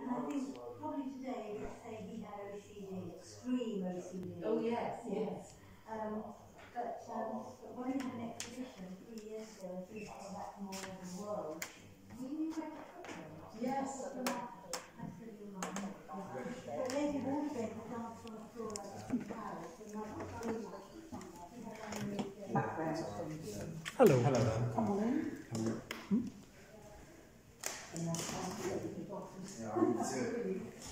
And I think probably today, let's say he had OCD, extreme OCD. Oh, yes, Yes. Um, but, um, but when we had an exhibition three years ago, and he came back from all over the world, we knew where to put them. Yes. Remarkable. Absolutely remarkable. But Lady Waldegrave had danced on the floor like in Paris, and not really much He had one really good background. Hello. Hello there. And that's why he got the boxes. Yeah, I